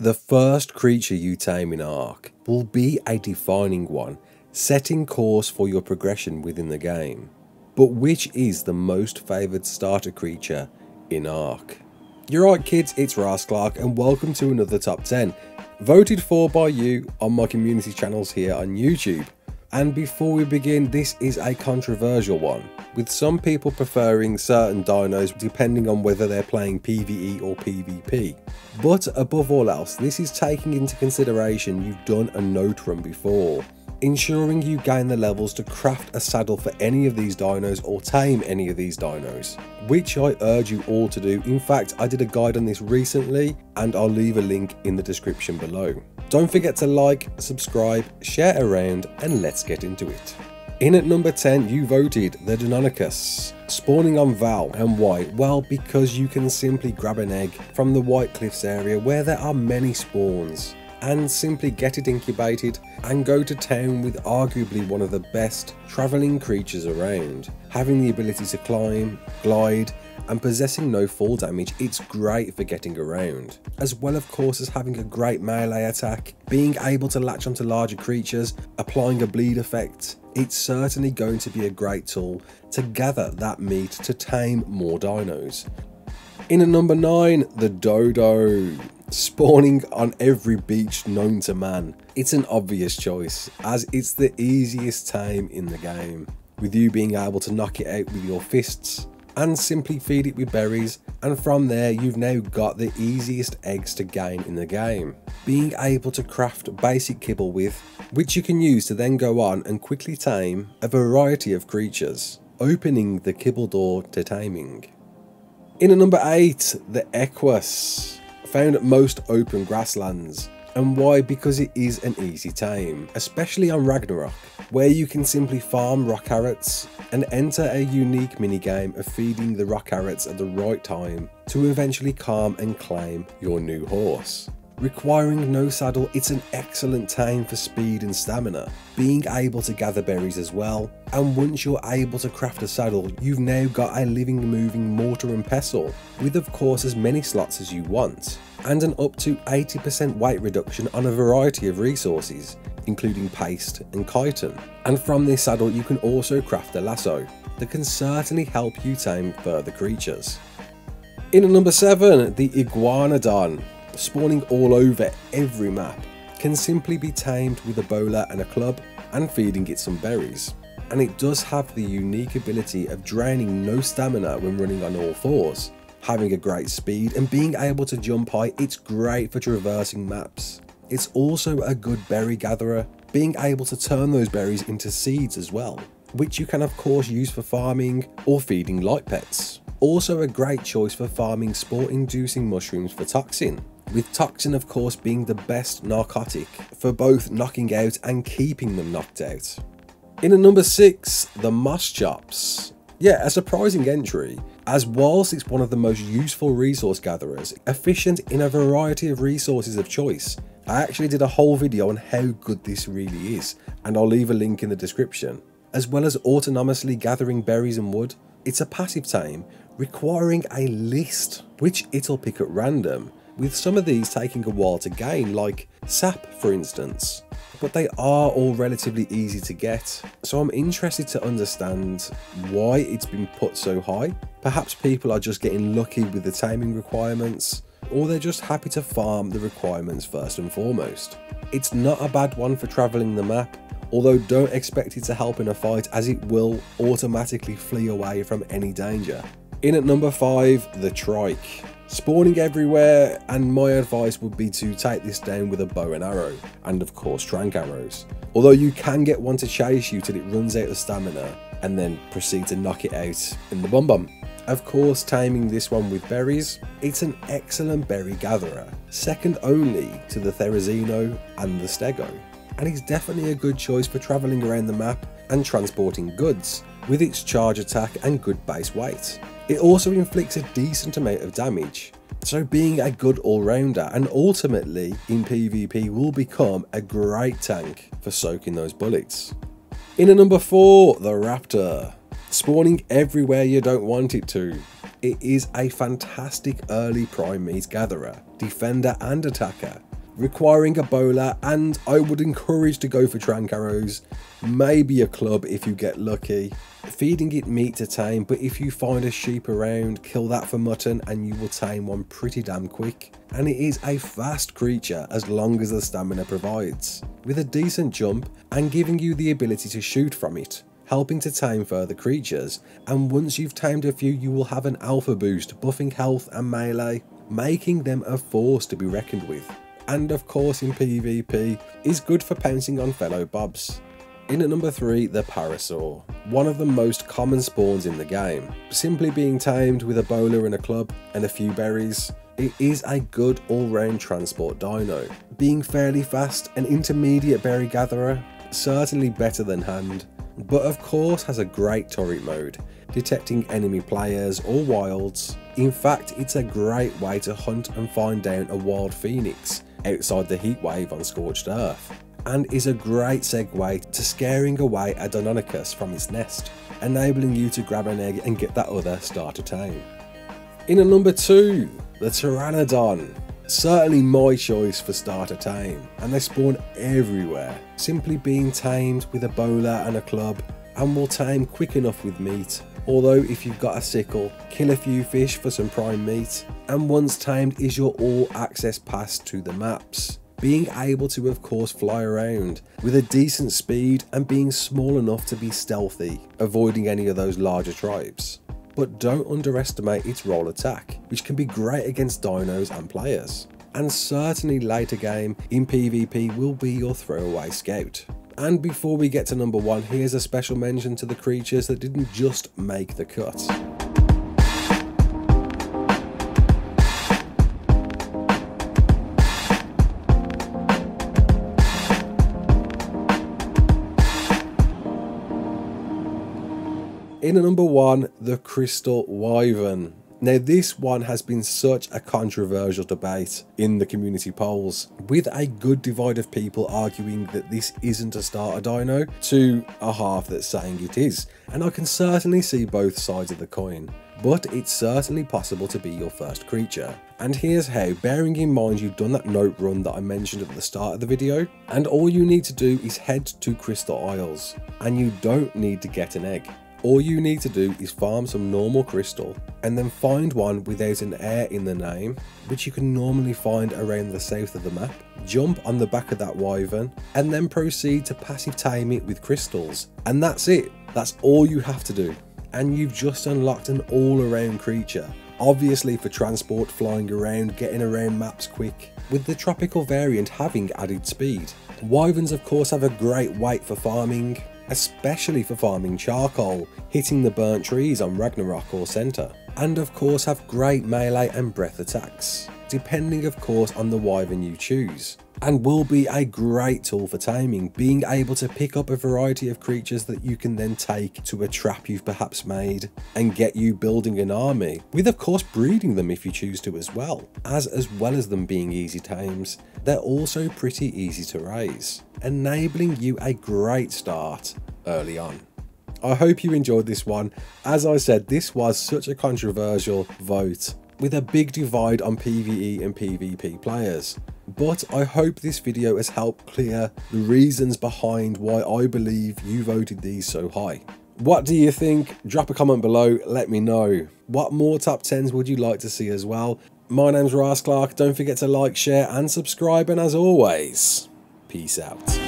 The first creature you tame in Ark will be a defining one, setting course for your progression within the game. But which is the most favoured starter creature in Ark? You're right kids, it's Raasclark and welcome to another top 10, voted for by you on my community channels here on YouTube. And before we begin, this is a controversial one, with some people preferring certain dinos depending on whether they're playing PvE or PvP. But above all else, this is taking into consideration you've done a note run before, ensuring you gain the levels to craft a saddle for any of these dinos or tame any of these dinos, which I urge you all to do. In fact, I did a guide on this recently and I'll leave a link in the description below. Don't forget to like, subscribe, share around and let's get into it. In at number 10 you voted the Deinonychus, spawning on Val and why? Well because you can simply grab an egg from the White Cliffs area where there are many spawns and simply get it incubated and go to town with arguably one of the best travelling creatures around. Having the ability to climb, glide and possessing no fall damage, it's great for getting around. As well of course as having a great melee attack, being able to latch onto larger creatures, applying a bleed effect, it's certainly going to be a great tool to gather that meat to tame more dinos. In at number 9, the Dodo spawning on every beach known to man. It's an obvious choice, as it's the easiest tame in the game, with you being able to knock it out with your fists, and simply feed it with berries, and from there you've now got the easiest eggs to gain in the game. Being able to craft basic kibble with, which you can use to then go on and quickly tame a variety of creatures, opening the kibble door to taming. In at number 8, the Equus found at most open grasslands. And why? Because it is an easy tame, especially on Ragnarok, where you can simply farm rock carrots and enter a unique minigame of feeding the rock carrots at the right time to eventually calm and claim your new horse. Requiring no saddle, it's an excellent tame for speed and stamina, being able to gather berries as well, and once you're able to craft a saddle, you've now got a living moving mortar and pestle, with of course as many slots as you want, and an up to 80% weight reduction on a variety of resources, including paste and chitin. And from this saddle you can also craft a lasso, that can certainly help you tame further creatures. In at number 7, the Iguanodon spawning all over every map, can simply be tamed with a bola and a club and feeding it some berries. And it does have the unique ability of draining no stamina when running on all fours. Having a great speed and being able to jump high, it's great for traversing maps. It's also a good berry gatherer, being able to turn those berries into seeds as well, which you can of course use for farming or feeding light pets. Also a great choice for farming sport inducing mushrooms for toxin, with toxin of course being the best narcotic for both knocking out and keeping them knocked out. In at number 6, the Moschops. Yeah, a surprising entry, as whilst it's one of the most useful resource gatherers, efficient in a variety of resources of choice, I actually did a whole video on how good this really is, and I'll leave a link in the description. As well as autonomously gathering berries and wood, it's a passive tame requiring a list, which it'll pick at random, with some of these taking a while to gain, like sap for instance. But they are all relatively easy to get, so I'm interested to understand why it's been put so high. Perhaps people are just getting lucky with the taming requirements, or they're just happy to farm the requirements first and foremost. It's not a bad one for travelling the map, although don't expect it to help in a fight as it will automatically flee away from any danger. In at number 5, the Trike. Spawning everywhere and my advice would be to take this down with a bow and arrow and of course tranq arrows. Although you can get one to chase you till it runs out of stamina and then proceed to knock it out in the bum bum of course taming this one with berries it's an excellent berry gatherer second only to the therizino and the stego. And it's definitely a good choice for travelling around the map and transporting goods with its charge attack and good base weight it also inflicts a decent amount of damage, so being a good all-rounder and ultimately in PvP will become a great tank for soaking those bullets. In at number 4, the Raptor. Spawning everywhere you don't want it to. It is a fantastic early prime meat gatherer, defender and attacker, requiring a bola and I would encourage to go for tranq arrows, maybe a club if you get lucky. Feeding it meat to tame, but if you find a sheep around, kill that for mutton and you will tame one pretty damn quick. And it is a fast creature as long as the stamina provides, with a decent jump and giving you the ability to shoot from it helping to tame further creatures, and once you've tamed a few you will have an alpha boost, buffing health and melee, making them a force to be reckoned with. And of course in PvP, is good for pouncing on fellow bobs. In at number 3, the Parasaur, one of the most common spawns in the game. Simply being tamed with a bola and a club and a few berries, it is a good all-round transport dino. Being fairly fast, an intermediate berry gatherer, certainly better than hand, but of course has a great turret mode, detecting enemy players or wilds. In fact, it's a great way to hunt and find down a wild phoenix outside the heatwave on Scorched Earth, and is a great segue to scaring away a Deinonychus from its nest, enabling you to grab an egg and get that other starter tame. In a number 2, the Pteranodon. Certainly my choice for starter tame, and they spawn everywhere, simply being tamed with a bola and a club, and will tame quick enough with meat. Although if you've got a sickle, kill a few fish for some prime meat, and once tamed is your all access pass to the maps. Being able to of course fly around with a decent speed and being small enough to be stealthy, avoiding any of those larger tribes but don't underestimate its roll attack, which can be great against dinos and players. And certainly later game in PvP will be your throwaway scout. And before we get to number one, here's a special mention to the creatures that didn't just make the cut. In number one, the Crystal Wyvern. Now, this one has been such a controversial debate in the community polls, with a good divide of people arguing that this isn't a starter dino, to a half that's saying it is. And I can certainly see both sides of the coin, but it's certainly possible to be your first creature. And here's how, bearing in mind you've done that note run that I mentioned at the start of the video, and all you need to do is head to Crystal Isles, and you don't need to get an egg. All you need to do is farm some normal crystal and then find one without an air in the name, which you can normally find around the south of the map. Jump on the back of that wyvern and then proceed to passive tame it with crystals. And that's it. That's all you have to do. And you've just unlocked an all around creature. Obviously for transport, flying around, getting around maps quick, with the tropical variant having added speed. Wyverns of course have a great weight for farming, especially for farming charcoal, hitting the burnt trees on Ragnarok or Center, and of course have great melee and breath attacks, depending of course on the wyvern you choose and will be a great tool for taming, being able to pick up a variety of creatures that you can then take to a trap you've perhaps made and get you building an army, with of course breeding them if you choose to as well. As as well as them being easy tames, they're also pretty easy to raise, enabling you a great start early on. I hope you enjoyed this one. As I said, this was such a controversial vote with a big divide on PvE and PvP players. But I hope this video has helped clear the reasons behind why I believe you voted these so high. What do you think? Drop a comment below, let me know. What more top 10s would you like to see as well? My name's Raasclark, don't forget to like, share and subscribe and as always, peace out.